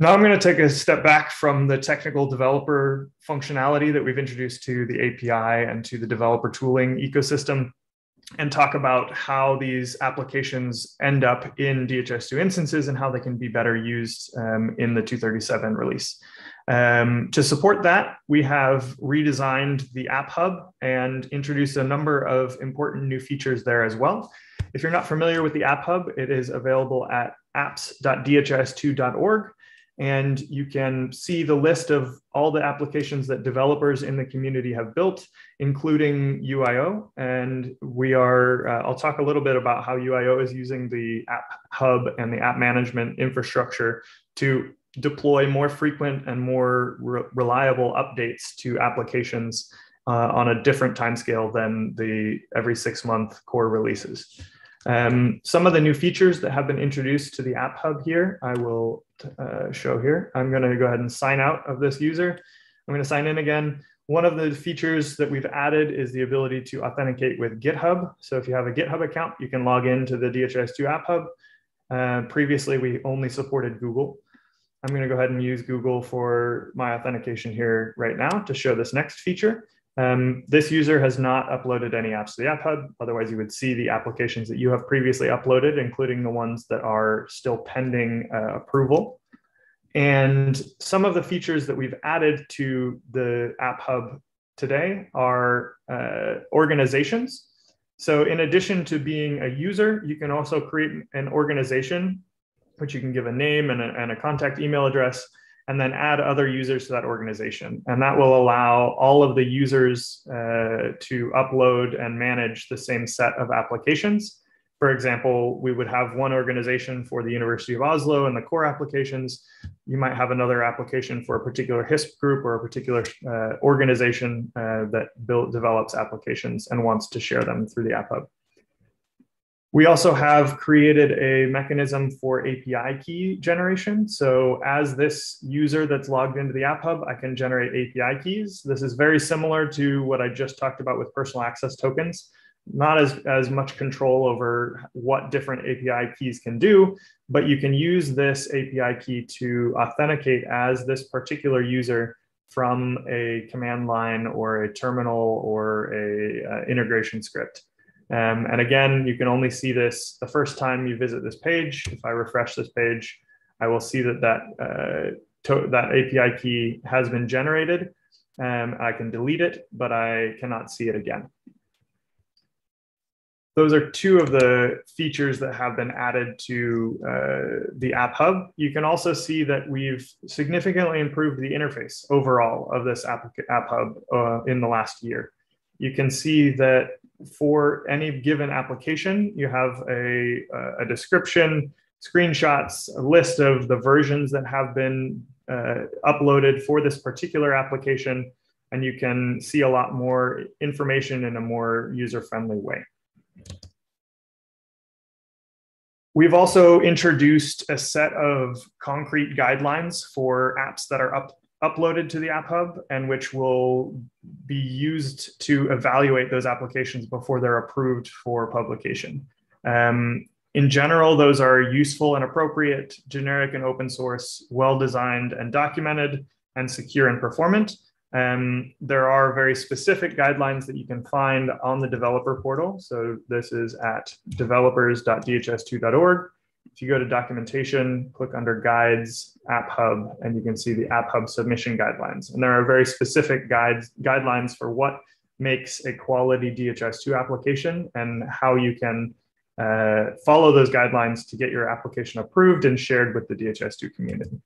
Now I'm going to take a step back from the technical developer functionality that we've introduced to the API and to the developer tooling ecosystem and talk about how these applications end up in DHIS2 instances and how they can be better used um, in the 237 release. Um, to support that, we have redesigned the App Hub and introduced a number of important new features there as well. If you're not familiar with the App Hub, it is available at apps.dhis2.org and you can see the list of all the applications that developers in the community have built, including UIO. And we are, uh, I'll talk a little bit about how UIO is using the App Hub and the app management infrastructure to deploy more frequent and more re reliable updates to applications uh, on a different timescale than the every six month core releases. Um, some of the new features that have been introduced to the App Hub here, I will uh, show here. I'm going to go ahead and sign out of this user. I'm going to sign in again. One of the features that we've added is the ability to authenticate with GitHub. So if you have a GitHub account, you can log into the DHIS2 App Hub. Uh, previously, we only supported Google. I'm going to go ahead and use Google for my authentication here right now to show this next feature. Um, this user has not uploaded any apps to the App Hub. Otherwise, you would see the applications that you have previously uploaded, including the ones that are still pending uh, approval. And some of the features that we've added to the App Hub today are uh, organizations. So in addition to being a user, you can also create an organization, which you can give a name and a, and a contact email address and then add other users to that organization. And that will allow all of the users uh, to upload and manage the same set of applications. For example, we would have one organization for the University of Oslo and the core applications. You might have another application for a particular HISP group or a particular uh, organization uh, that build, develops applications and wants to share them through the App Hub. We also have created a mechanism for API key generation. So as this user that's logged into the App Hub, I can generate API keys. This is very similar to what I just talked about with personal access tokens. Not as, as much control over what different API keys can do, but you can use this API key to authenticate as this particular user from a command line or a terminal or a uh, integration script. Um, and again, you can only see this the first time you visit this page. If I refresh this page, I will see that that, uh, that API key has been generated. Um, I can delete it, but I cannot see it again. Those are two of the features that have been added to uh, the App Hub. You can also see that we've significantly improved the interface overall of this App, app Hub uh, in the last year. You can see that for any given application, you have a, a description, screenshots, a list of the versions that have been uh, uploaded for this particular application, and you can see a lot more information in a more user-friendly way. We've also introduced a set of concrete guidelines for apps that are up uploaded to the App Hub and which will be used to evaluate those applications before they're approved for publication. Um, in general, those are useful and appropriate, generic and open source, well designed and documented, and secure and performant. Um, there are very specific guidelines that you can find on the developer portal. So this is at developers.dhis2.org. If you go to documentation, click under guides, app hub, and you can see the app hub submission guidelines. And there are very specific guides, guidelines for what makes a quality DHIS2 application and how you can uh, follow those guidelines to get your application approved and shared with the DHIS2 community.